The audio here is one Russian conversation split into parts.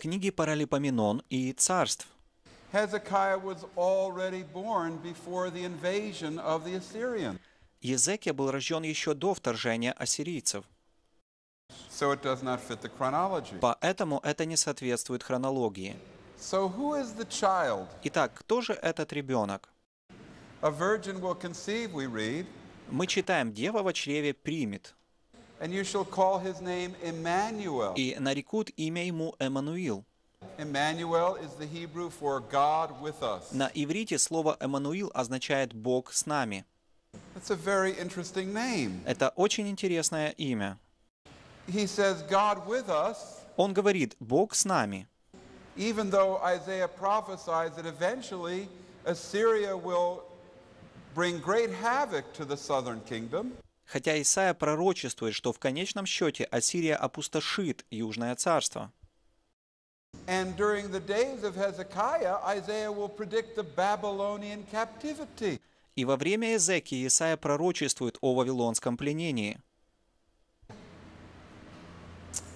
Книги Паралипоменон и Царств. Езекия был рожден еще до вторжения ассирийцев, So it does not fit the chronology. поэтому это не соответствует хронологии. So who is the child? Итак, кто же этот ребенок? A virgin will conceive, we read, Мы читаем «Дева во чреве примет», and you shall call his name Emmanuel. и нарекут имя ему Эммануил. Emmanuel is the Hebrew for God with us. На иврите слово «Эммануил» означает «Бог с нами». That's a very interesting name. Это очень интересное имя. He says, God with us, Он говорит «Бог с нами», even though Isaiah prophesies that eventually Assyria will bring great havoc to the southern kingdom. Хотя Исаия пророчествует, что в конечном счете Ассирия опустошит Южное царство. And during the days of Hezekiah, Isaiah will predict the Babylonian captivity. И во время Езекии Исаия пророчествует о вавилонском пленении.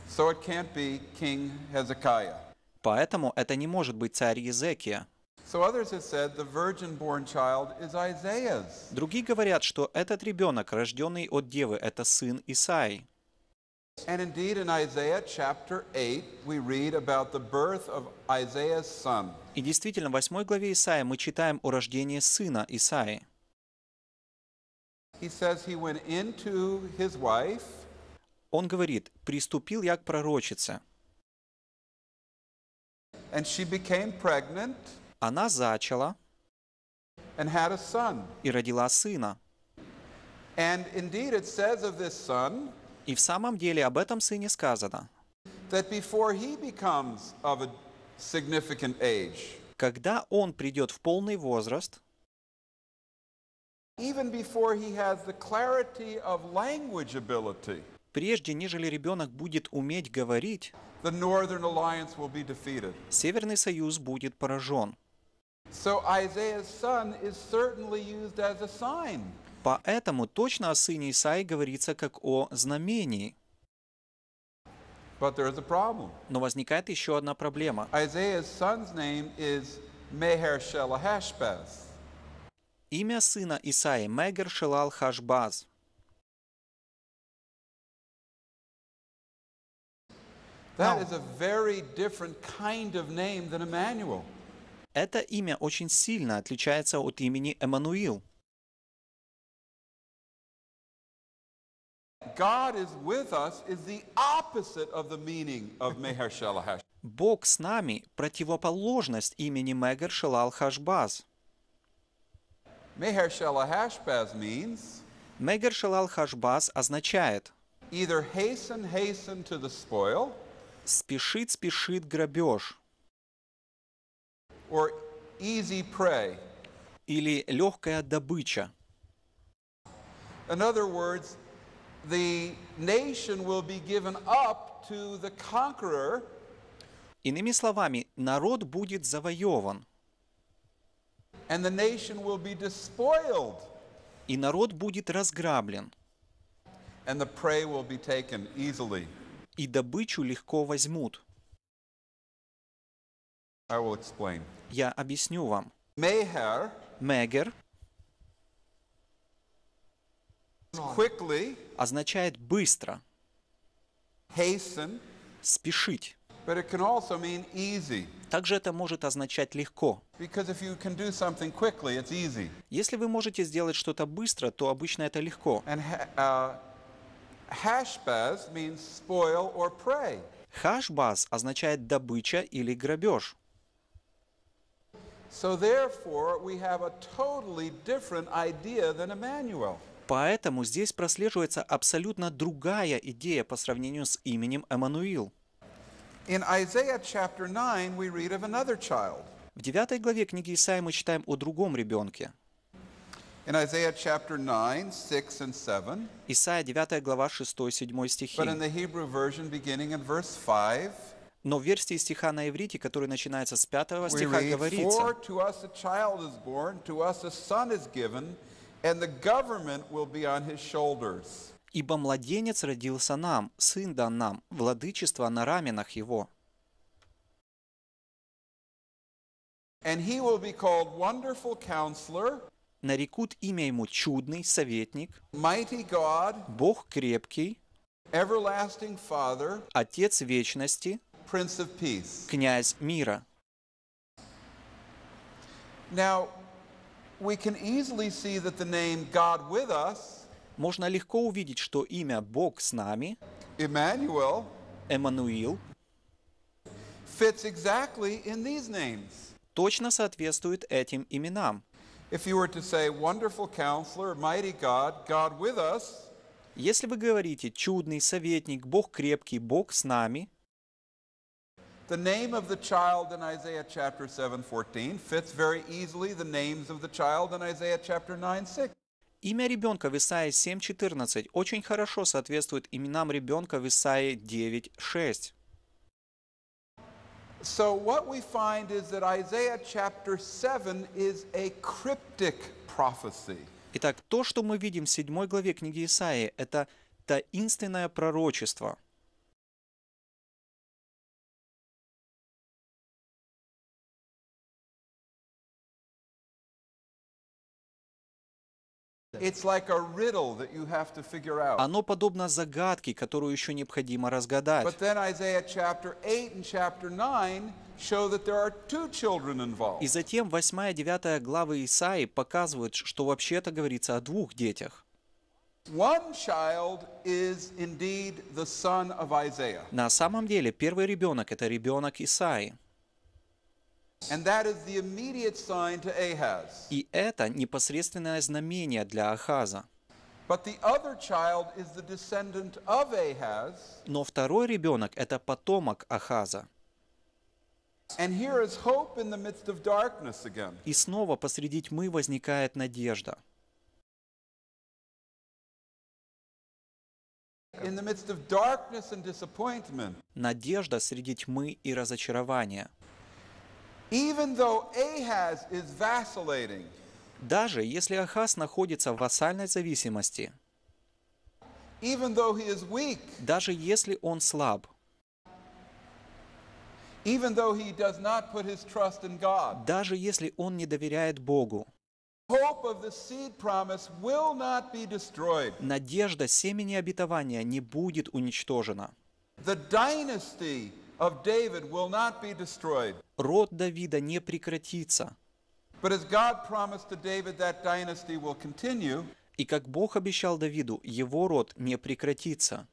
So it can't be King Hezekiah. Поэтому это не может быть царь Езекия. Другие говорят, что этот ребенок, рожденный от девы, это сын Исаи. And indeed, in Isaiah chapter 8, we read about the birth of Isaiah's son. И действительно, в 8 главе Исаия мы читаем о рождении сына Исаи. He says he went into his wife, Он говорит, «Приступил я к пророчице». and she became pregnant Она зачала и родила сына. И в самом деле об этом сыне сказано. Когда он придет в полный возраст, прежде нежели ребенок будет уметь говорить. Северный Союз будет поражен. Поэтому точно о сыне Исаи говорится как о знамении. But there is a problem. Но возникает еще одна проблема. Isaiah's son's name is Meher Shalahashbaz. Имя сына Исаи Мегер Шелал Хашбаз. That is a very different kind of name than Emmanuel. Это имя очень сильно отличается от имени Эммануил. Бог с нами – противоположность имени Мегер Шелал Хашбаз. Мегер Шелал Хашбаз означает either hasten, hasten to the spoil, «спешит, спешит грабеж» or easy prey. или «легкая добыча». In other words, the nation will be given up to the conqueror Иными словами, народ будет завоеван, and the nation will be despoiled и народ будет разграблен, and the prey will be taken easily. и добычу легко возьмут. I will explain. Я объясню вам. Мегер означает «быстро», «спешить». Также это может означать «легко». Если вы можете сделать что-то быстро, то обычно это легко. Uh. Хашбаз означает добыча или грабеж. So therefore, we have a totally different idea than Emmanuel. Поэтому здесь прослеживается абсолютно другая идея по сравнению с именем Эммануил. In Isaiah chapter 9, we read of another child. В 9 главе книги Исаии мы читаем о другом ребенке. In Isaiah chapter 9, 6 and 7, Исаия 9 глава 6-7 стихи. but in the Hebrew version beginning in verse 5, Но в версии стиха на иврите, который начинается с 5 we стиха, говорится. Ибо младенец родился нам, сын дан нам, владычество на раменах его. Нарекут имя ему чудный советник, Бог крепкий, Отец вечности. Князь мира. Now, we can easily see that the name God with us, Можно легко увидеть, что имя Бог с нами, Emmanuel, Эммануил, fits exactly in these names. точно соответствует этим именам. If you were to say, Wonderful Counselor, Mighty God, God with us, Если вы говорите «чудный советник», «Бог крепкий», «Бог с нами», the name of the child in Isaiah chapter 7:14 fits very easily the names of the child in Isaiah chapter 9:6. имя ребенка в Исаии 7.14 очень хорошо соответствует именам ребенка в Исаии 9.6. So what we find is that Isaiah chapter 7 is a cryptic prophecy. Итак, то, что мы видим в 7 главе книги Исаии, это таинственное пророчество. Оно подобно загадке, которую еще необходимо разгадать. But then Isaiah chapter 8 and chapter 9 show that there are two children involved. И затем 8 и 9 главы Исаии показывают, что вообще-то говорится о двух детях. One child is indeed the son of Isaiah, На самом деле, первый ребенок – это ребенок Исаии. and that is the immediate sign to Ahaz. И это непосредственное знамение для Ахаза. Но второй ребенок – это потомок Ахаза. И снова посреди тьмы возникает надежда. Надежда среди тьмы и разочарования. Even though Ahaz is vacillating, Даже если Ахаз находится в вассальной зависимости, even though he is weak, даже если он слаб, even though he does not put his trust in God, даже если он не доверяет Богу, hope of the seed promise will not be destroyed. надежда семени обетования не будет уничтожена. The dynasty Род Давида не прекратится. И как Бог обещал Давиду, его род не прекратится.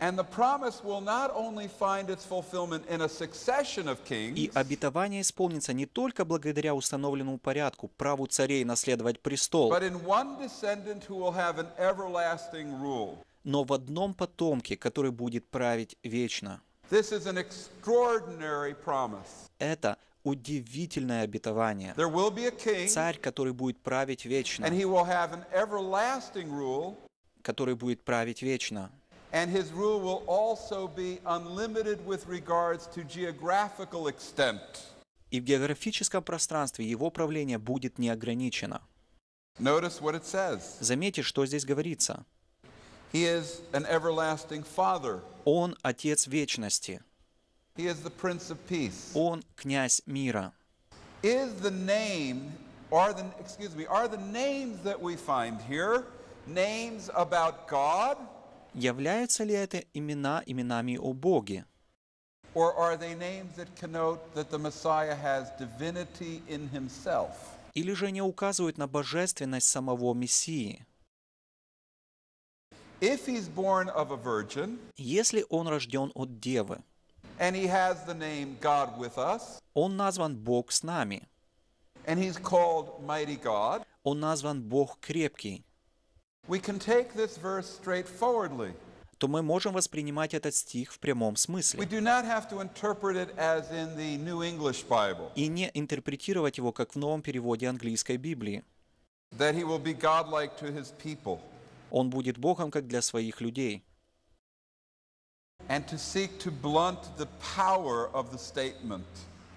И обетование исполнится не только благодаря установленному порядку, праву царей наследовать престол, но в одном потомке, который будет править вечно. This is an extraordinary promise. Это удивительное обетование. There will be a king, Царь, который будет править and вечно, he will have an everlasting rule, который будет править вечно. and his rule will also be unlimited with regards to geographical extent. И в географическом пространстве его правление будет неограничено. Notice what it says. Заметьте, что здесь говорится. He is an everlasting father. Он – Отец Вечности. He is the Prince of Peace. Он – Князь Мира. Is the name, are the, excuse me, are the names that we find here names about God, Являются ли это имена именами о Боге? or are they names that connote that the Messiah has divinity in himself? Или же они указывают на божественность самого Мессии? If he's born of a virgin Если он рожден от Девы, and he has the name God with us, он назван Бог с нами, and he's called Mighty God, он назван Бог крепкий, we can take this verse straightforwardly. то мы можем воспринимать этот стих в прямом смысле и не интерпретировать его, как в новом переводе английской Библии. that he will be godlike to his people, Он будет Богом, как для своих людей.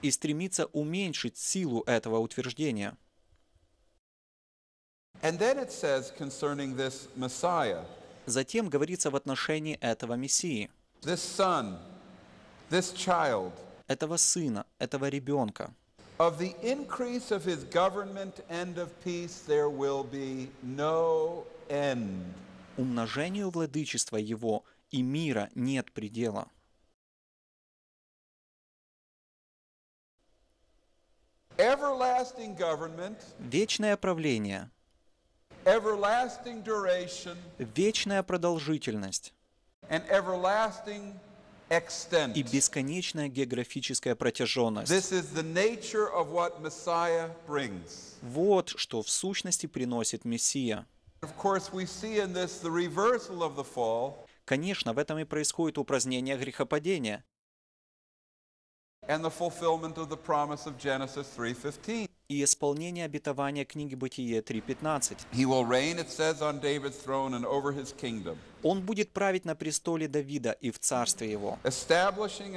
И стремится уменьшить силу этого утверждения. Затем говорится в отношении этого Мессии, this son, this child, этого сына, этого ребенка. of the increase of his government and of peace there will be no. Умножению владычества его и мира нет предела. Вечное правление, вечная продолжительность. И бесконечная географическая протяженность. Вот что в сущности приносит Мессия. Of course, we see in this the reversal of the fall Конечно, в этом и происходит упразднение грехопадения and the fulfillment of the promise of Genesis 3:15. и исполнение обетования книги Бытие 3.15. He will reign, it says, on David's throne and over his kingdom, Он будет править на престоле Давида и в царстве его, establishing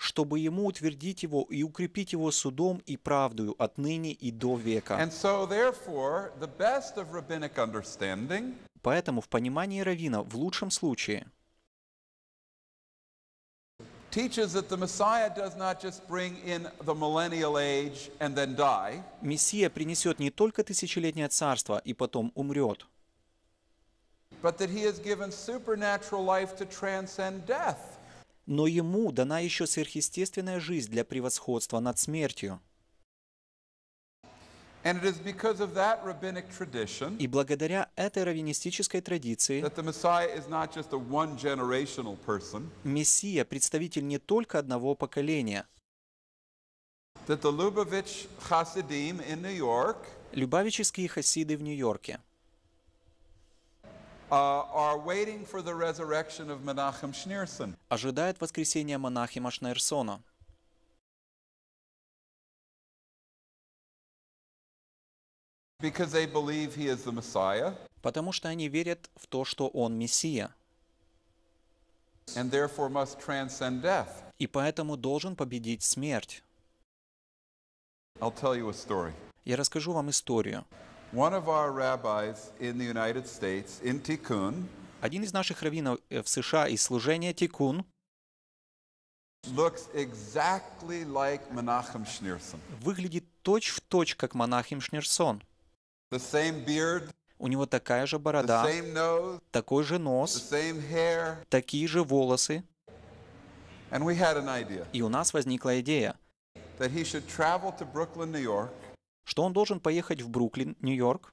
чтобы ему утвердить его и укрепить его судом и правдою отныне и до века. So, Поэтому в понимании Равина в лучшем случае teaches that the Messiah does not just bring in the millennial age and then die, Мессия принесет не только тысячелетнее царство и потом умрет, but that he has given supernatural life to transcend death. Но ему дана еще сверхъестественная жизнь для превосходства над смертью. И благодаря этой раввинистической традиции Мессия – представитель не только одного поколения. Любавические хасиды в Нью-Йорке uh, are waiting for the resurrection of Menachem Schneerson. Ожидают воскресения монахима Шнейрсона, потому что они верят в то, что он Мессия, и поэтому должен победить смерть. Я расскажу вам историю. One of our rabbis in the United States, in Tikkun, Один из наших раввинов э, в США из служения Тикун looks exactly like Menachem Schneerson. выглядит точь-в-точь, как монахим Шнерсон. The same beard, У него такая же the борода, same nose, такой же the нос, same hair. такие же волосы. And we had an idea И у нас возникла идея, that he should travel to Brooklyn, New York, что он должен поехать в Бруклин, Нью-Йорк,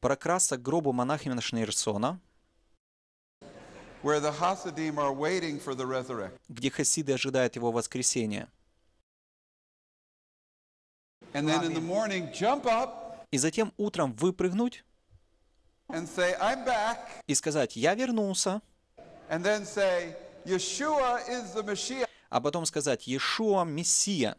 прокрасться к гробу монахима Шнейрсона, where the Hasidim are waiting for the resurrection. где хасиды ожидают его воскресения. And then in the morning, jump up И затем утром выпрыгнуть and say, I'm back. и сказать «Я вернулся», А потом сказать «Иешуа – Мессия».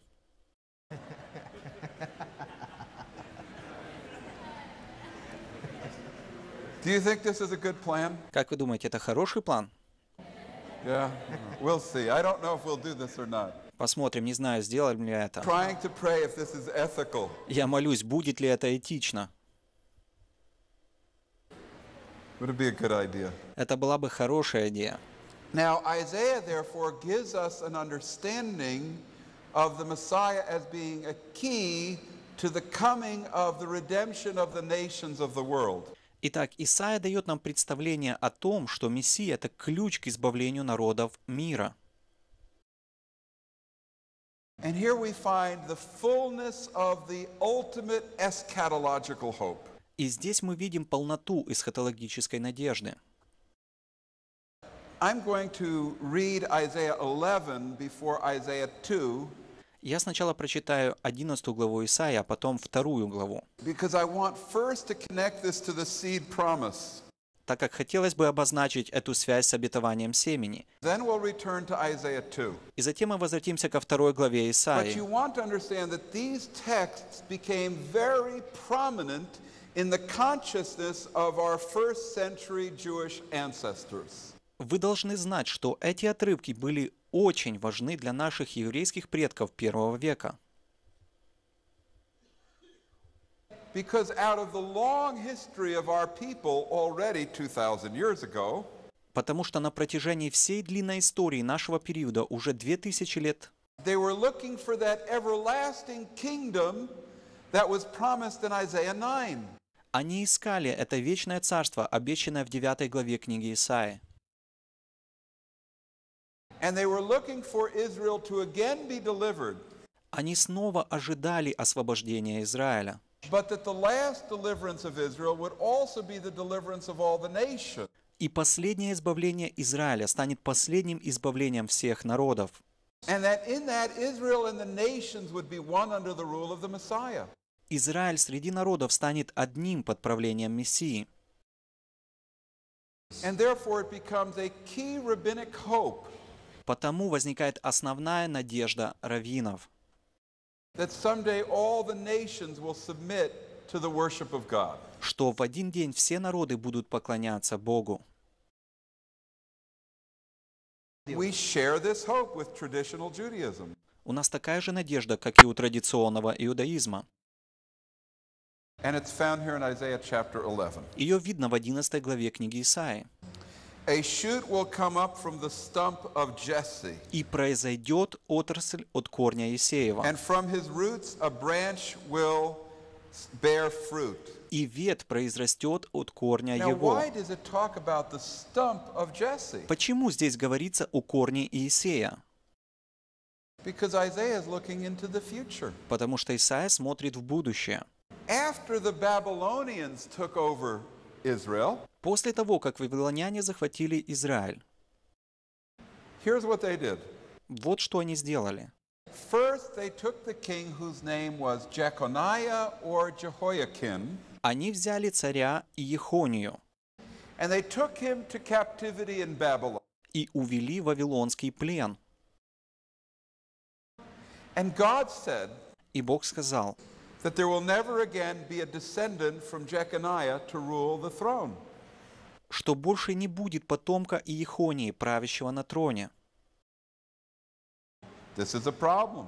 Do you think this is a good plan? Как вы думаете, это хороший план? Yeah, we'll see. I don't know if we'll do this or not. Посмотрим, не знаю, сделаем ли это. Trying to pray if this is ethical. Я молюсь, будет ли это этично. Would it be a good idea? Это была бы хорошая идея. Now, Isaiah therefore gives us an understanding of the Messiah as being a key to the coming of the redemption of the nations of the world. Итак, Исаия дает нам представление о том, что Мессия – это ключ к избавлению народов мира. And here we find the fullness of the ultimate eschatological hope. И здесь мы видим полноту эсхатологической надежды. I'm going to read Isaiah 11 before Isaiah 2 Я сначала прочитаю 11 главу Исаия, а потом вторую главу, because I want first to connect this to the seed promise. так как хотелось бы обозначить эту связь с обетованием семени. Then we'll return to Isaiah 2. И затем мы возвратимся ко второй главе But Исаии. you want to understand that these texts became very prominent in the consciousness of our first century Jewish ancestors. вы должны знать, что эти отрывки были очень важны для наших еврейских предков первого века. Потому что на протяжении всей длинной истории нашего периода уже 2000 лет they were looking for that everlasting kingdom that was promised in Isaiah 9. Они искали это вечное царство, обещанное в 9 главе книги Исаии. Они снова ожидали освобождения Израиля. but that the last deliverance of Israel would also be the deliverance of all the nations. И последнее избавление Израиля станет последним избавлением всех народов. And that in that Israel and the nations would be one under the rule of the Messiah. Израиль среди народов станет одним под правлением Мессии. And therefore it becomes a key rabbinic hope Потому возникает основная надежда раввинов, что в один день все народы будут поклоняться Богу. У нас такая же надежда, как и у традиционного иудаизма. And it's found here in Isaiah chapter 11. Ее видно в 11 главе книги Исаии. «И произойдет отрасль от корня Есеева, и ветвь произрастет от корня его». Почему здесь говорится о корне Иисея? Because Isaiah is looking into the future. Потому что Исаия смотрит в будущее. After the Babylonians took over Israel, После того, как вавилоняне захватили Израиль, вот что они сделали. Они взяли царя Иехонию и увели вавилонский плен. And God said И Бог сказал, that there will never again be a descendant from Jeconiah to rule the throne. Что больше не будет потомка Иехонии, правящего на троне.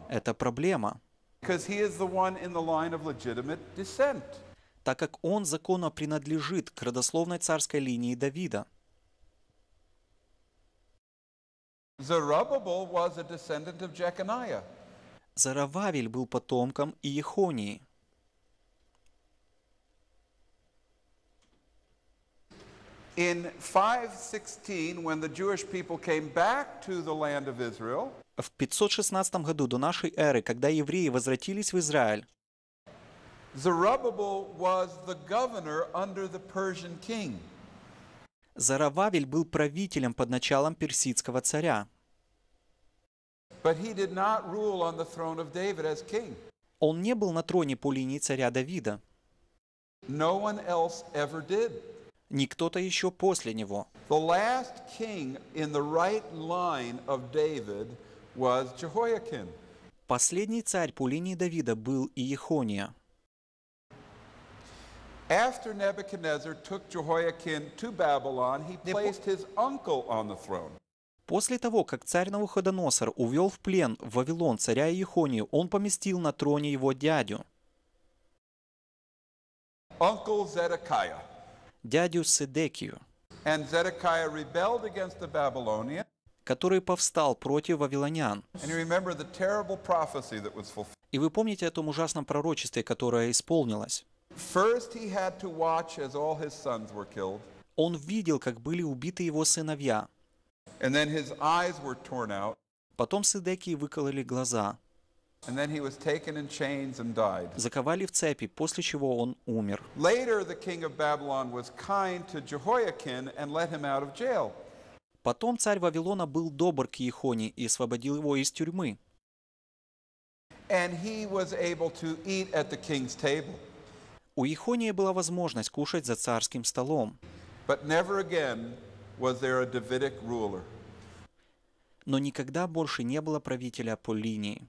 Это проблема, так как он законно принадлежит к родословной царской линии Давида. Зарававель был потомком Иехонии. In 516, when the Jewish people came back to the land of Israel, В 516 году до нашей эры, когда евреи возвратились в Израиль, Zerubbabel was the governor under the Persian king. Зарававель был правителем под началом персидского царя. But he did not rule on the throne of David as king. Он не был на троне по линии царя Давида. No one else ever did. Ни кто-то еще после него. Последний царь по линии Давида был Иехония. After Nebuchadnezzar took Jehoiakim to Babylon, he placed his uncle on the throne. После того, как царь Навуходоносор увел в плен в Вавилон царя Иехонию, он поместил на троне его дядю, Uncle Zedekiah. Дядю Седекию, который повстал против вавилонян. И вы помните о том ужасном пророчестве, которое исполнилось. Он видел, как были убиты его сыновья. Потом Седекии выкололи глаза, заковали в цепи, после чего он умер. Потом царь Вавилона был добр к Иехоне и освободил его из тюрьмы. У Иехонии была возможность кушать за царским столом, но никогда больше не было правителя по линии.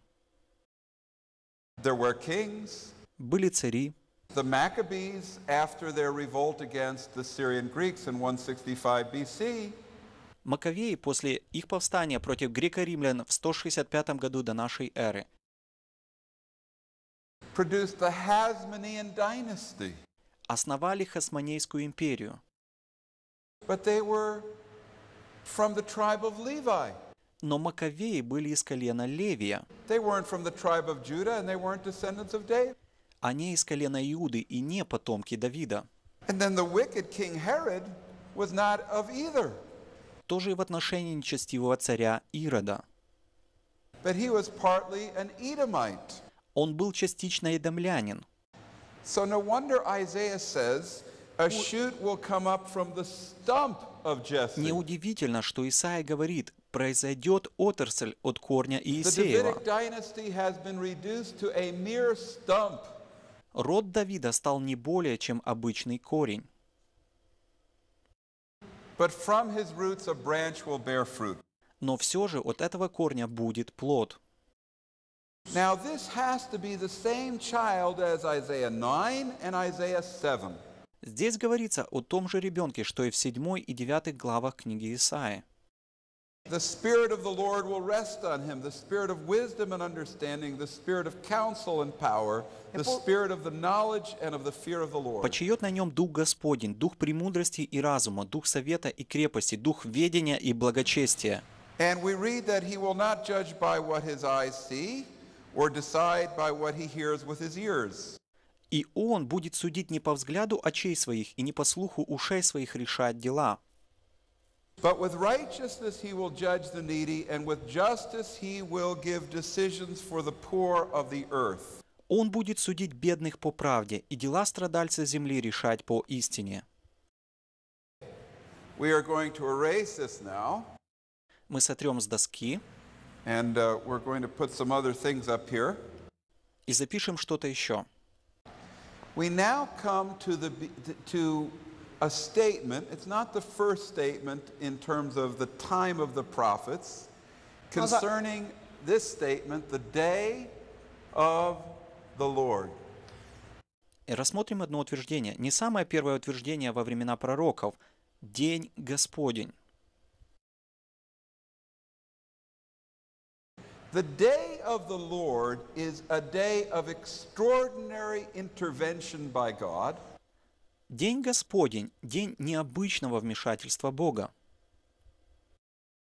There were kings. Были цари, The Maccabees, after their revolt against the Syrian Greeks in 165 BC, Маковеи после их повстания против греко-римлян в 165 году до нашей эры produced the Hasmonean dynasty. основали Хасмонейскую империю. But they were from the tribe of Levi. Но Маковеи были из колена Левия. Judah. Они из колена Иуды и не потомки Давида. The Тоже и в отношении нечестивого царя Ирода. Он был частично эдомлянин. So no wonder Isaiah says, a shoot will come up from the stump of Jesse. Неудивительно, что Исаия говорит, произойдет отрасль от корня Иисеева. Род Давида стал не более, чем обычный корень. Но все же от этого корня будет плод. Now, this has to be the same child as Isaiah 9 and Isaiah 7. Здесь говорится о том же ребенке, что и в 7 и 9 главах книги Исаии. The Spirit of the Lord will rest on him the Spirit of wisdom and understanding, the Spirit of counsel and power, the Spirit of the knowledge and of the fear of the Lord. Почиет на нем Дух Господень, Дух премудрости и разума, Дух совета и крепости, Дух ведения и благочестия. And we read that he will not judge by what his eyes see or decide by what he hears with his ears. И он будет судить не по взгляду очей своих и не по слуху ушей своих решать дела. But with righteousness he will judge the needy, and with justice he will give decisions for the poor of the earth. Он будет судить бедных по правде и дела страдальца земли решать по истине. We are going to erase this now, Мы сотрем с доски and uh, we're going to put some other things up here. и запишем что-то еще. We now come to, the, be- to a statement. It's not the first statement in terms of the time of the prophets concerning this statement, the day of the Lord. И рассмотрим одно утверждение. Не самое первое утверждение во времена пророков. День Господень. The day of the Lord is a day of extraordinary intervention by God. День Господень – день необычного вмешательства Бога.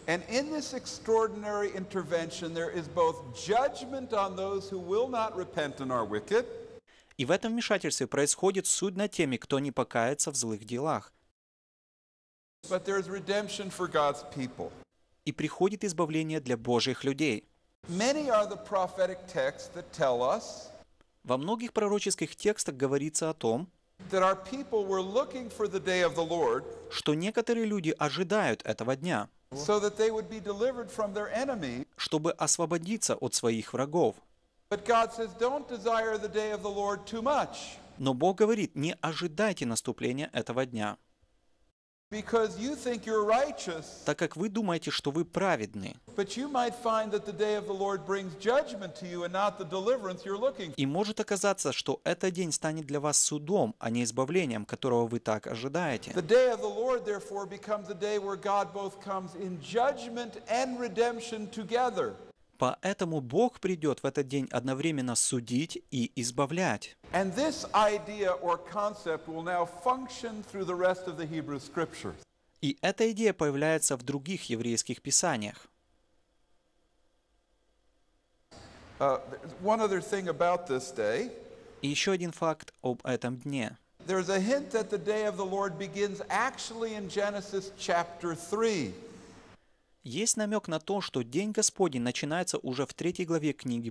And in this extraordinary intervention, there is both judgment on those who will not repent and are wicked, И в этом вмешательстве происходит суд над теми, кто не покается в злых делах. but there is redemption for God's people. И приходит избавление для Божьих людей. Many are the prophetic texts that tell us Во многих пророческих текстах говорится о том, что некоторые люди ожидают этого дня, чтобы освободиться от своих врагов. Но Бог говорит, не ожидайте наступления этого дня, because you think you're righteous, так как вы думаете, что вы праведны. but you might find that the day of the Lord brings judgment to you and not the deliverance you're looking for. И может оказаться, что этот день станет для вас судом, а не избавлением, которого вы так ожидаете. Поэтому Бог придет в этот день одновременно судить и избавлять. И эта идея появляется в других еврейских писаниях. Uh, there's one other thing about this day. И еще один факт об этом дне. There's a hint that the day of the Lord begins actually in Genesis chapter 3. Есть намек на то, что День Господень начинается уже в третьей главе книги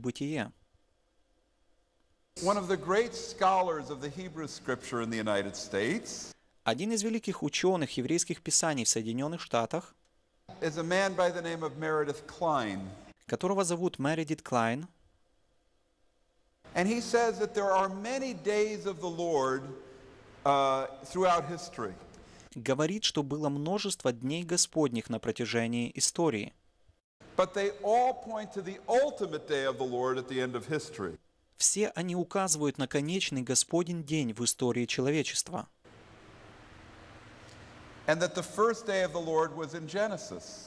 States Один из великих ученых еврейских писаний в Соединенных Штатах, которого зовут Мередит Клайн, And he says that there are many days of the Lord uh, throughout history. Говорит, что было множество дней Господних на протяжении истории. Все они указывают на конечный Господень день в истории человечества.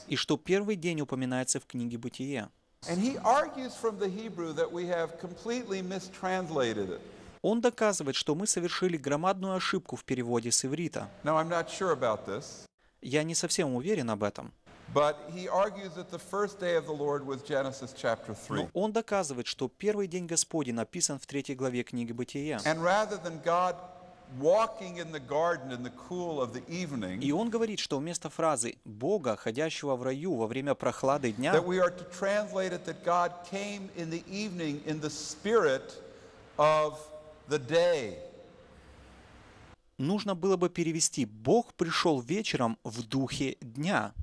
И что первый день упоминается в книге Бытие. And he argues from the Hebrew that we have completely mistranslated it. Он доказывает, что мы совершили громадную ошибку в переводе с иврита. Я не совсем уверен об этом. but he argues that the first day of the Lord was Genesis chapter 3. Но он доказывает, что первый день Господень написан в третьей главе книги Бытия. И он говорит, что вместо фразы «Бога, ходящего в раю во время прохлады дня», that the day. нужно было бы перевести «Бог пришел вечером в духе дня».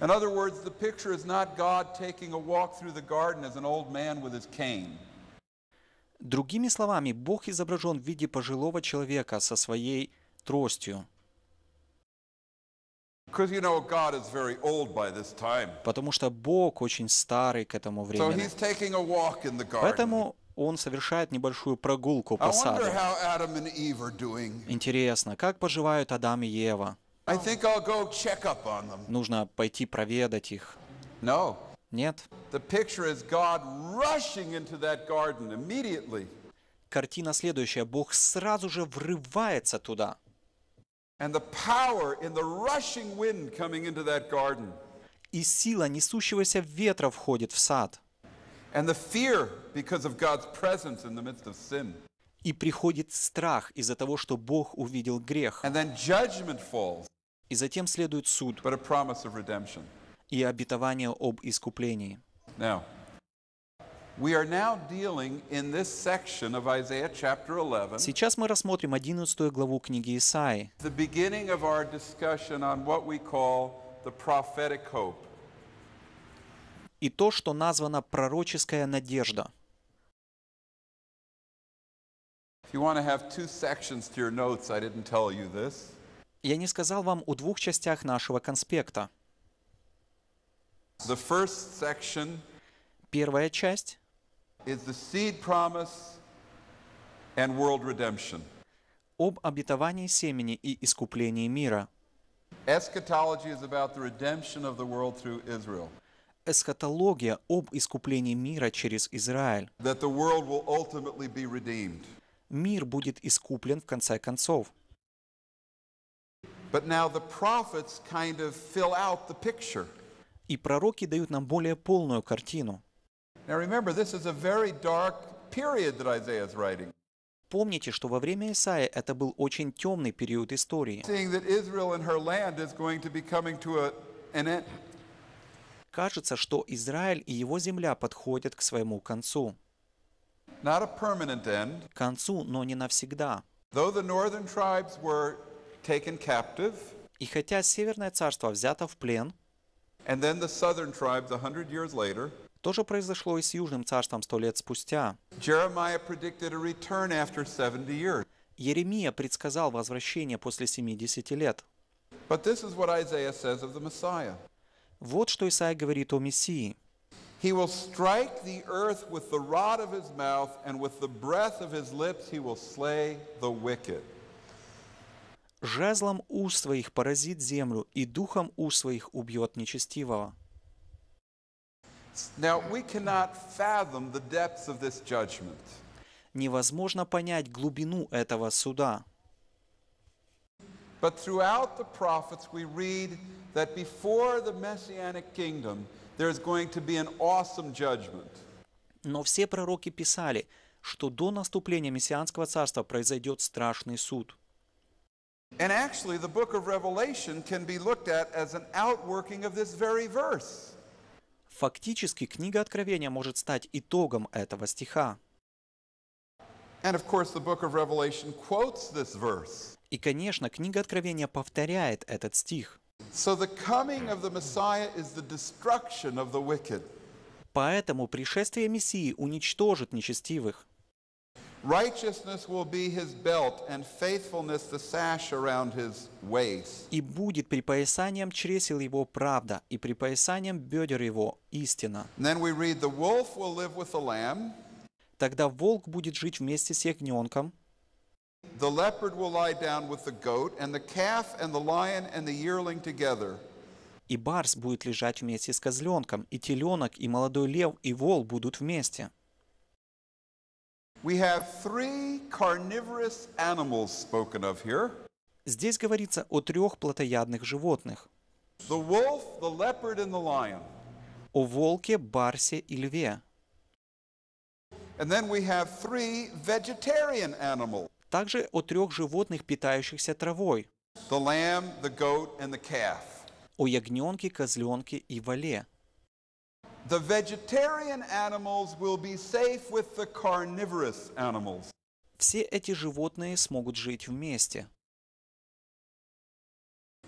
In other words, the picture is not God taking a walk through the garden as an old man with his cane. Другими словами, Бог изображен в виде пожилого человека со своей тростью, потому что Бог очень старый к этому времени. Поэтому он совершает небольшую прогулку по саду. Интересно, как поживают Адам и Ева? Нужно пойти проведать их. Нет? Картина следующая. Бог сразу же врывается туда. And the power in the rushing wind coming into that garden. И сила несущегося ветра входит в сад. And the fear because of God's presence in the midst of sin. И приходит страх из-за того, что Бог увидел грех. And then judgment falls, И затем следует суд but a promise of redemption. и обетование об искуплении. Now, Сейчас мы рассмотрим 11 главу книги Исаи. the beginning of our discussion on what we call the prophetic hope. И то, что названо пророческая надежда. If you want to have two sections to your notes, I didn't tell you this. Я не сказал вам о двух частях нашего конспекта. The first section Первая часть is the seed promise and world redemption. об обетовании семени и искуплении мира. Eschatology is about the redemption of the world through Israel, Эсхатология об искуплении мира через Израиль. that the world will ultimately be redeemed. Мир будет искуплен в конце концов. But now the prophets kind of fill out the picture. И пророки дают нам более полную картину. Now remember, this is a very dark period that Isaiah is writing. Помните, что во время Исаия это был очень темный период истории. Кажется, что Израиль и его земля подходят к своему концу. Not a permanent end. К концу, но не навсегда. Though the northern tribes were taken captive, И хотя Северное царство взято в плен, то же произошло и с Южным царством сто лет спустя. Jeremiah predicted a return after 70 years. Еремия предсказал возвращение после 70 лет. Вот что Исаия говорит о Мессии. He will strike the earth with the rod of his mouth, and with the breath of his lips he will slay the wicked. «Жезлом уст своих поразит землю, и духом уст своих убьет нечестивого». Now, we cannot fathom the depths of this judgment. Невозможно понять глубину этого суда. But throughout the prophets, we read that before the messianic kingdom, there's going to be an awesome judgment. Но все пророки писали, что до наступления Мессианского царства произойдет страшный суд. And actually, the book of Revelation can be looked at as an outworking of this very verse. Фактически, книга Откровения может стать итогом этого стиха. И, конечно, книга Откровения повторяет этот стих. Поэтому пришествие Мессии уничтожит нечестивых. Righteousness will be his belt, and faithfulness the sash around his waist. И будет припоясанием чресел его правда, и припоясанием бедер его истина. And then we read, The wolf will live with the lamb, Тогда волк будет жить вместе с ягненком, The leopard will lie down with the goat, and the calf and the lion and the yearling together. И барс будет лежать вместе с козленком, и теленок, и молодой лев, и вол будут вместе. We have three carnivorous animals spoken of here Здесь говорится о трех плотоядных животных. the wolf, the leopard, and the lion. О волке, барсе и льве. And then we have three vegetarian animals Также о трех животных, питающихся травой. the lamb, the goat, and the calf. О ягненке, козленке и воле. The vegetarian animals will be safe with the carnivorous animals. Все эти животные смогут жить вместе.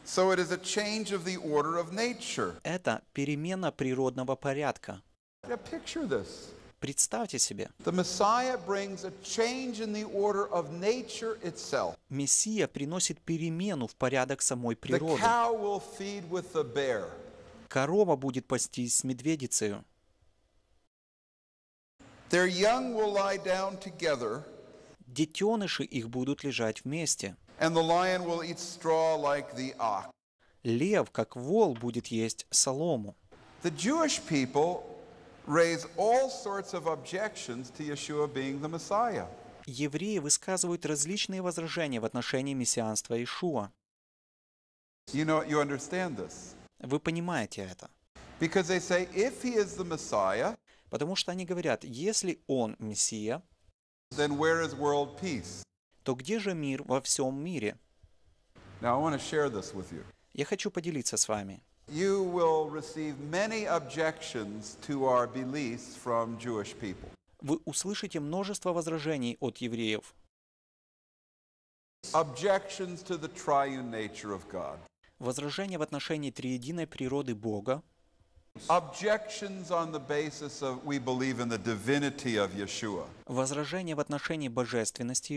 So it is a change of the order of nature. Это перемена природного порядка. Now picture this. Представьте себе, The Messiah brings a change in the order of nature itself. Мессия приносит перемену в порядок самой The природы. cow will feed with the bear. Корова будет пастись с медведицею. Their young will lie down together, Детеныши их будут лежать вместе. and the lion will eat straw like the ox. Лев, как вол, будет есть солому. The Jewish people raise all sorts of objections to Yeshua being the Messiah. Евреи высказывают различные возражения в отношении мессианства Ишуа. You know, you understand this. Вы понимаете это. Потому что они говорят, если он Мессия, то где же мир во всем мире? Я хочу поделиться с вами. You will receive many objections to our beliefs from Jewish people. Вы услышите множество возражений от евреев. Objections to the triune nature of God. Возражения в отношении триединой природы Бога. Возражения в отношении божественности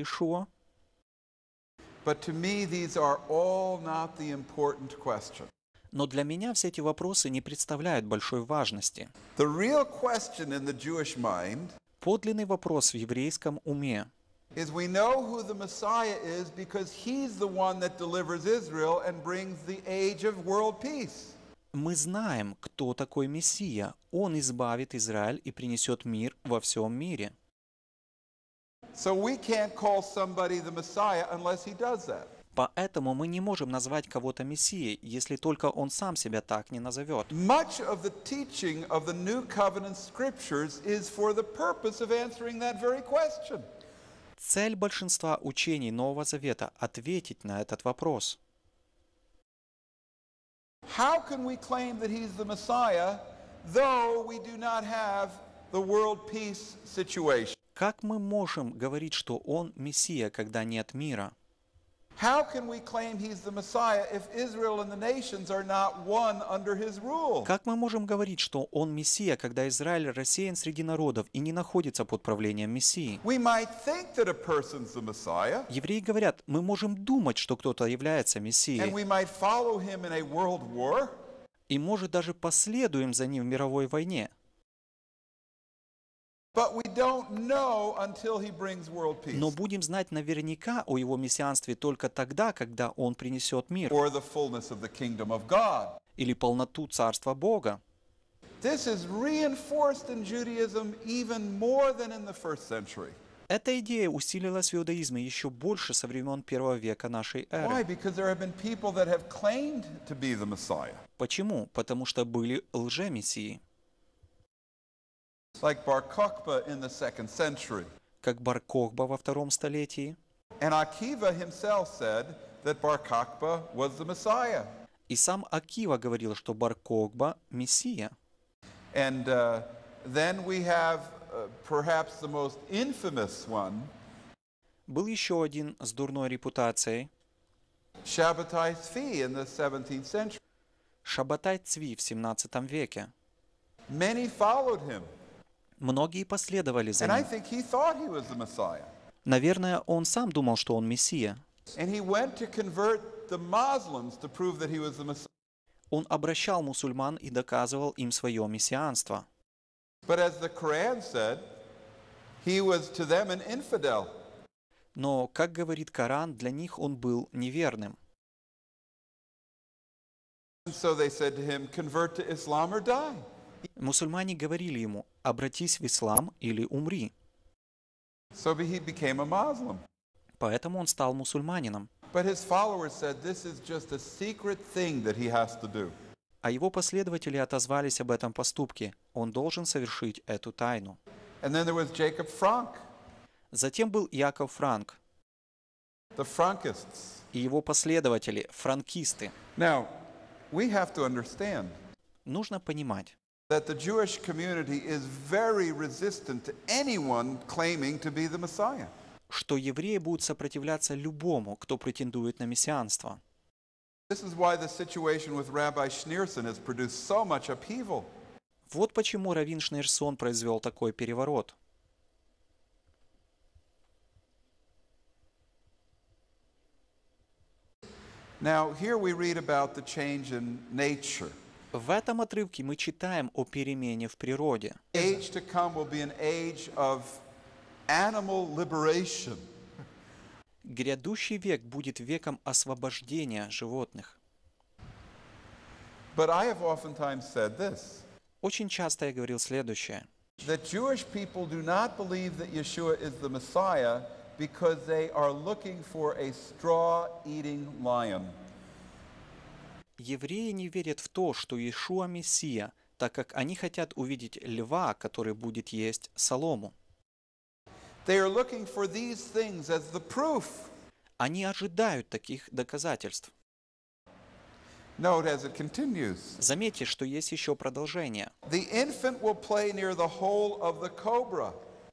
question. Но для меня все эти вопросы не представляют большой важности. Подлинный вопрос в еврейском уме. Is we know who the Messiah is because he's the one that delivers Israel and brings the age of world peace. Мы знаем, кто такой Мессия. Он избавит Израиль и принесет мир во всем мире. So we can't call somebody the Messiah unless he does that. Поэтому мы не можем назвать кого-то Мессией, если только он сам себя так не назовет. Цель большинства учений Нового Завета – ответить на этот вопрос. How can we claim that he's the Messiah though we do not have the world peace situation? Как мы можем говорить, что он Мессия, когда нет мира? How can we claim he's the Messiah if Israel and the nations are not one under his rule? Как мы можем говорить, что он Мессия, когда Израиль рассеян среди народов и не находится под правлением Мессии? We might think that a person's the Messiah, Евреи говорят, мы можем думать, что кто-то является and Мессией, we might follow him in a world war, и, может, даже последуем за ним в мировой войне. Но будем знать наверняка о его мессианстве только тогда, когда он принесет мир. Или полноту Царства Бога. Эта идея усилилась в иудаизме еще больше со времен первого века нашей эры. Почему? Потому что были лжемессии, like Bar Kokhba in the second century. как Бар Кохба во втором столетии. And Akiva himself said that Bar Kokhba was the Messiah. И сам Акива говорил, что Бар Кохба – Мессия. And uh, then we have uh, perhaps the most infamous one, Был еще один с дурной репутацией – Shabbatai Tzvi in the 17th century. Шабатай Цви в 17 веке. Many followed him, Многие последовали за ним. Наверное, он сам думал, что он Мессия. Он обращал мусульман и доказывал им свое мессианство. Но, как говорит Коран, для них он был неверным. So they said to him, Convert to Islam or die. Мусульмане говорили ему, обратись в ислам или умри. Поэтому он стал мусульманином. А его последователи отозвались об этом поступке. Он должен совершить эту тайну. Затем был Яков Франк и его последователи, франкисты. Now, we have to understand Нужно понимать, that the Jewish community is very resistant to anyone claiming to be the Messiah. что евреи будут сопротивляться любому, кто претендует на мессианство. This is why the situation with Rabbi Schneerson has produced so much upheaval. Вот почему Равин Шнейрсон произвел такой переворот. Now, here we read about the change in nature. В этом отрывке мы читаем о перемене в природе. Грядущий век будет веком освобождения животных. But I have oftentimes said this Очень часто я говорил следующее. that Jewish people do not believe that Yeshua is the Messiah because they are looking for a straw eating lion. Евреи не верят в то, что Иешуа Мессия, так как они хотят увидеть льва, который будет есть солому. Они ожидают таких доказательств. Заметьте, что есть еще продолжение.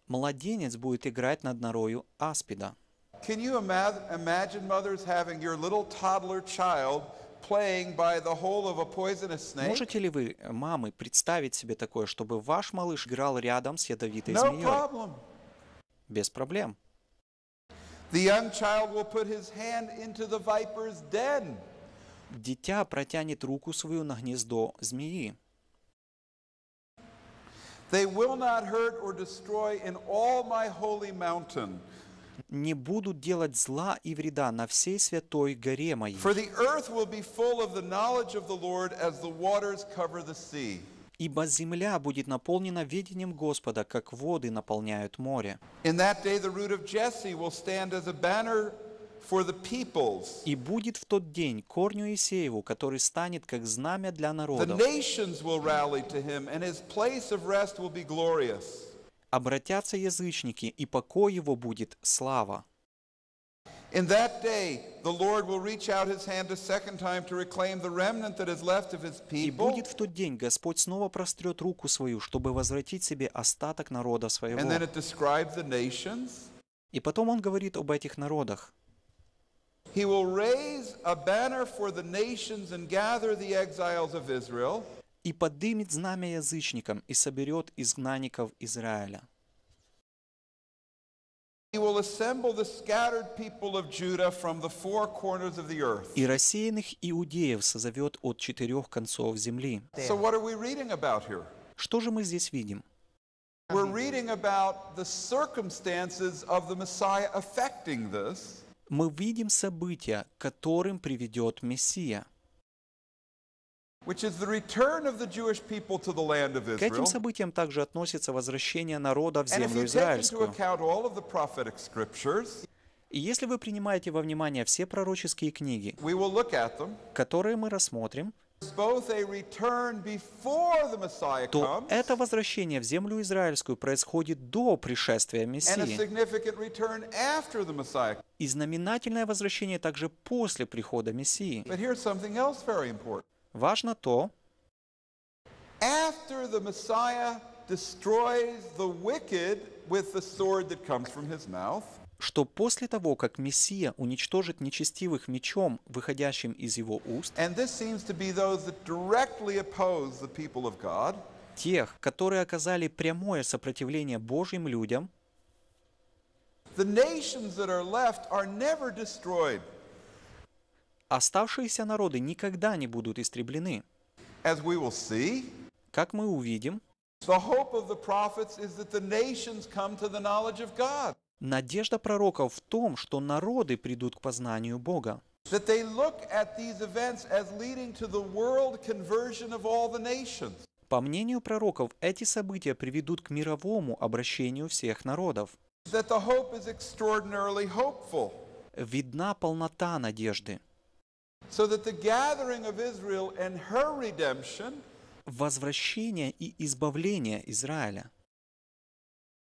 Младенец будет играть над норою аспида. Can you ima- imagine mothers having your little toddler child playing by the hole of a poisonous snake? Можете ли вы, э, мамы, представить себе такое, чтобы ваш малыш играл рядом с ядовитой змеей? Без проблем. The young child will put his hand into the viper's den. Дитя протянет руку свою на гнездо змеи. They will not hurt or destroy in all my holy mountain. Не будут делать зла и вреда на всей святой горе моей. Ибо земля будет наполнена ведением Господа, как воды наполняют море. И будет в тот день корню Исееву, который станет как знамя для народов. Обратятся язычники, и покой его будет слава. In that day, the Lord will reach out his hand a second time to reclaim the remnant that is left of his И people. будет в тот день Господь снова прострет руку свою, чтобы возвратить себе остаток народа своего. And then it describes the nations. И потом он говорит об этих народах. He will raise a banner for the nations and gather the exiles of Israel. «И подымет знамя язычникам, и соберет изгнанников Израиля». He will assemble the scattered people of Judah from the four corners of the earth. «И рассеянных иудеев созовет от четырех концов земли». So, what are we reading about here? Что же мы здесь видим? We're reading about the circumstances of the Messiah affecting this. Мы видим события, которым приведет Мессия. К этим событиям также относится возвращение народа в землю израильскую. И если вы принимаете во внимание все пророческие книги, которые мы рассмотрим, то это возвращение в землю израильскую происходит до пришествия Мессии. И знаменательное возвращение также после прихода Мессии. Важно то, After the Messiah destroys the wicked with the sword that comes from his mouth, что после того, как Мессия уничтожит нечестивых мечом, выходящим из его уст, God, тех, которые оказали прямое сопротивление Божьим людям, the nations that are left are never destroyed. Оставшиеся народы никогда не будут истреблены. Как мы увидим. Надежда пророков в том, что народы придут к познанию Бога. По мнению пророков, эти события приведут к мировому обращению всех народов. Видна полнота надежды. So that the gathering of Israel and her redemption Возвращение и избавление Израиля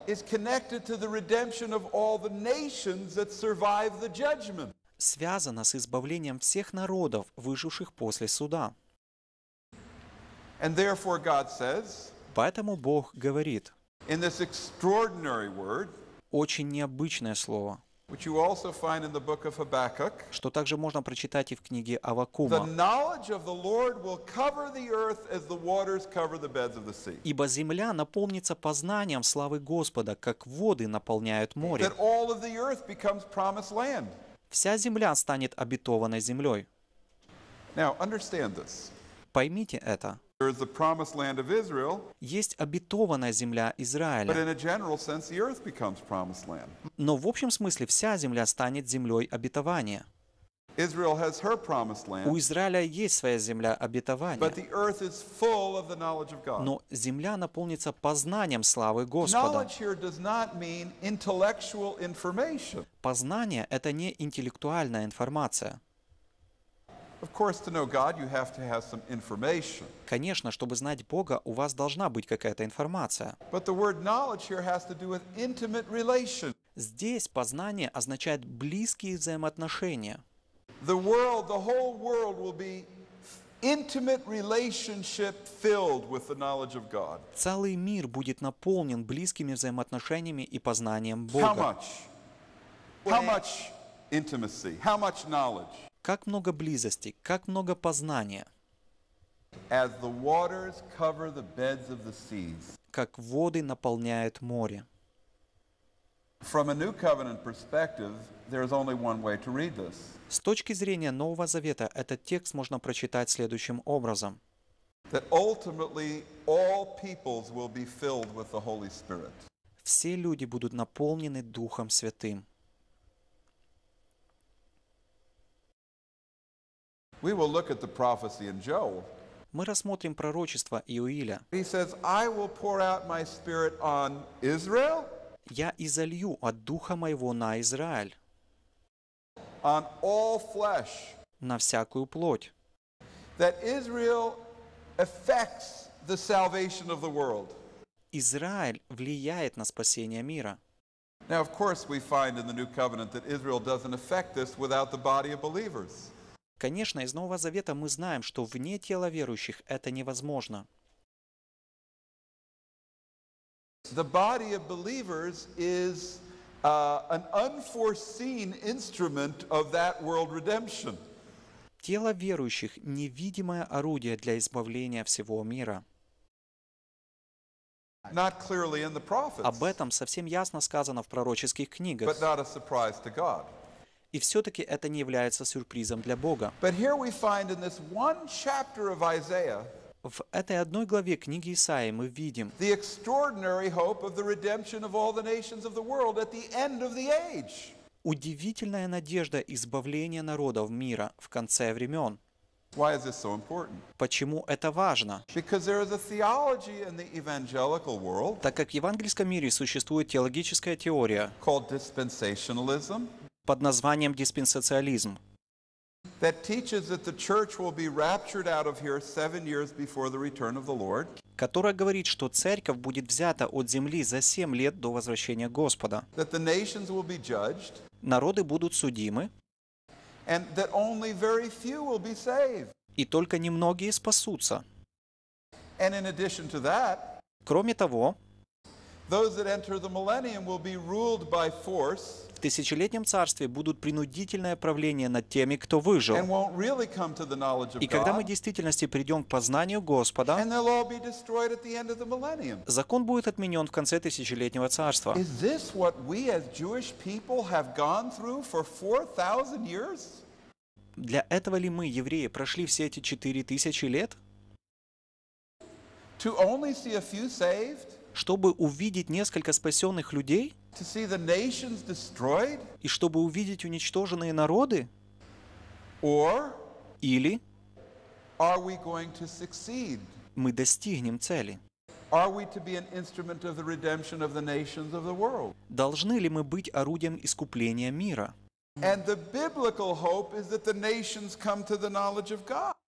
is connected to the redemption of all the nations that survive the judgment. связано с избавлением всех народов, выживших после суда. And therefore, God says, Поэтому Бог говорит, in this extraordinary word, очень необычное слово, – which you also find in the book of Habakkuk, что также можно прочитать и в книге Авакума. «Ибо земля наполнится познанием славы Господа, как воды наполняют море. Вся земля станет обетованной землей». Поймите это. Есть обетованная земля Израиля. Но в общем смысле вся земля станет землей обетования. Israel has her promised У Израиля есть своя земля обетования. Но земля наполнится познанием славы Господа. Познание — это не интеллектуальная информация. Конечно, чтобы знать Бога, у вас должна быть какая-то информация. But the word knowledge here has to do with intimate relation. Здесь познание означает близкие взаимоотношения. The world, the whole world will be intimate relationship filled with the knowledge of God. Целый мир будет наполнен близкими взаимоотношениями и познанием How Бога. much? How much intimacy? How much knowledge? Как много близости, как много познания, как воды наполняют море. С точки зрения Нового Завета этот текст можно прочитать следующим образом. Все люди будут наполнены Духом Святым. Мы рассмотрим пророчество Иоиля. He says, I will pour out my spirit on Israel, «Я изолью от Духа Моего на Израиль, on all flesh. на всякую плоть». That Israel affects the salvation of the world. Израиль влияет на спасение мира. Now, of course, we find in the New Covenant that Israel doesn't affect this without the body of believers. Конечно, из Нового Завета мы знаем, что вне тела верующих это невозможно. The body of believers is uh, an unforeseen instrument of that world redemption. Тело верующих – невидимое орудие для избавления всего мира. Not clearly in the prophets, Об этом совсем ясно сказано в пророческих книгах. but not a surprise to God. И все-таки это не является сюрпризом для Бога. В этой одной главе книги Исаии мы видим удивительная надежда избавления народов мира в конце времен. Why is this so important? Почему это важно? Because there is a theology in the evangelical world Так как в евангельском мире существует теологическая теория called dispensationalism под названием диспенсациализм, that teaches that the church will be raptured out of here seven years before the return of the Lord, которая говорит, что церковь будет взята от земли за семь лет до возвращения Господа. that the nations will be judged, Народы будут судимы, and that only very few will be saved. и только немногие спасутся. And in addition to that, Кроме того, those that enter the millennium will be ruled by force в тысячелетнем царстве будут принудительное правление над теми, кто выжил. И когда мы в действительности придем к познанию Господа, закон будет отменен в конце тысячелетнего царства. Is this what we as Jewish people have gone through for 4,000 years? Для этого ли мы, евреи, прошли все эти четыре тысячи лет? Чтобы увидеть несколько спасенных людей? И чтобы увидеть уничтоженные народы? Или мы достигнем цели? Должны ли мы быть орудием искупления мира?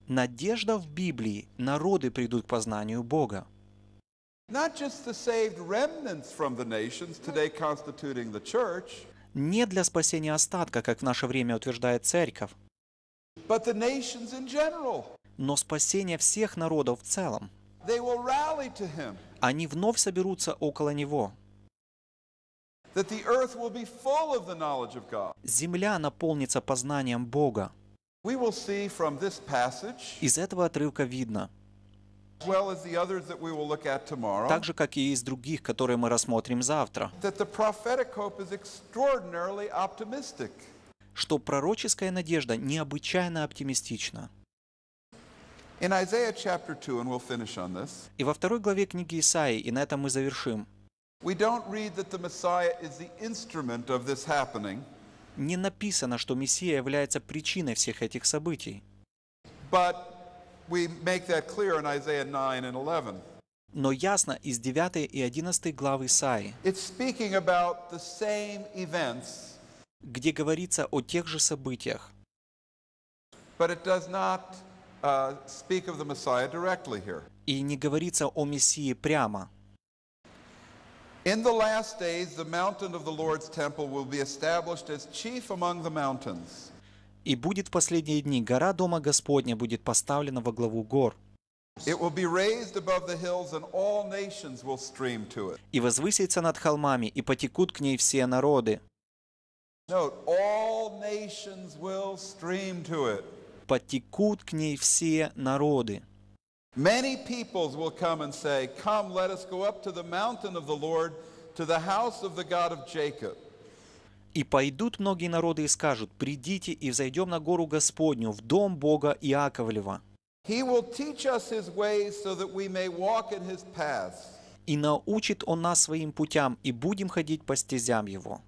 Надежда в Библии – народы придут к познанию Бога. Not just the saved remnants from the nations, today constituting the church, Не для спасения остатка, как в наше время утверждает Церковь, but the nations in general. но спасение всех народов в целом. They will rally to him, Они вновь соберутся около Него. that the earth will be full of the knowledge of God. Земля наполнится познанием Бога. We will see from this passage, Из этого отрывка видно, так же, как и из других, которые мы рассмотрим завтра, что пророческая надежда необычайно оптимистична. In Isaiah chapter 2, and we'll finish on this, И во второй главе книги Исаии, и на этом мы завершим, we don't read that the Messiah is the instrument of this happening, не написано, что Мессия является причиной всех этих событий. but we make that clear in Isaiah 9 and 11. Но ясно из 9 и 11 глав Исаии, It's speaking about the same events, где говорится о тех же событиях, but it does not uh, speak of the Messiah directly here. и не говорится о Мессии прямо. In the last days, the mountain of the Lord's temple will be established as chief among the mountains. «И будет в последние дни гора Дома Господня будет поставлена во главу гор, и возвысится над холмами, и потекут к ней все народы». Потекут к ней все народы. Many peoples will come and say, Come, let us go up to the mountain of the Lord, to the house of the God of Jacob. И пойдут многие народы и скажут, «Придите и взойдем на гору Господню, в дом Бога Иаковлева, и научит Он нас своим путям, и будем ходить по стезям Его».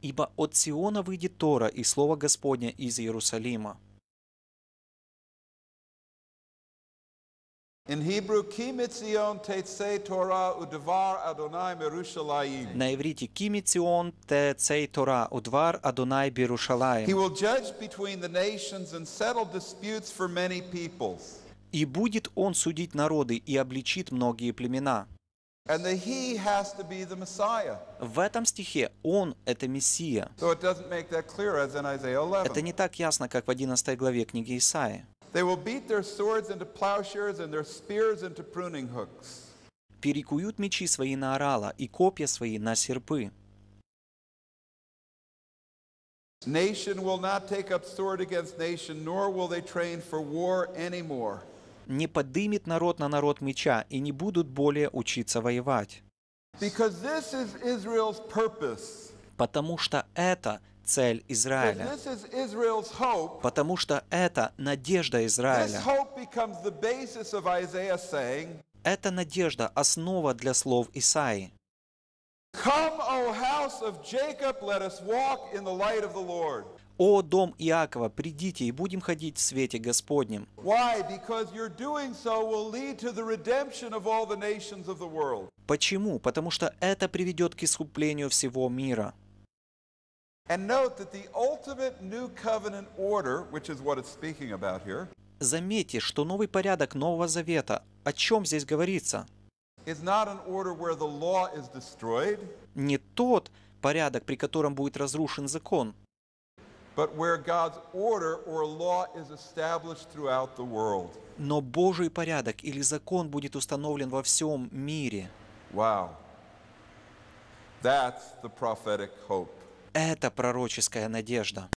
Ибо от Сиона выйдет Тора и Слово Господня из Иерусалима. In Hebrew, Ki mitzion tetzei Torah udevar Adonai merushalayim. На иврите «Кими Цион те цей Тора, удвар Адонай He Берушалаем». will judge between the nations and settle disputes for many peoples. «И будет Он судить народы и обличит многие племена». And the He has to be the Messiah. В этом стихе Он – это Мессия. So it doesn't make that clear as in Isaiah Это 11. не так ясно, как в 11 главе книги Исаии. They will beat their swords into plowshares and their spears into pruning hooks. «Перекуют мечи свои на орала и копья свои на серпы». Nation will not take up sword against nation, nor will they train for war anymore. Не подымет народ на народ меча, и не будут более учиться воевать. Because this is Israel's purpose. Потому что это цель Израиля. Потому что это надежда Израиля. Эта надежда – основа для слов Lord. «О, дом Иакова, придите и будем ходить в свете Господнем». Почему? Потому что это приведет к искуплению всего мира. And note that the ultimate new covenant order, which is what it's speaking about here, Заметьте, что новый порядок Нового Завета, о чем здесь говорится? is not an order where the law is destroyed, Не тот порядок, при котором будет разрушен закон, but where God's order or law is established throughout the world. но Божий порядок или закон будет установлен во всем мире. Wow. That's the prophetic hope. Это пророческая надежда.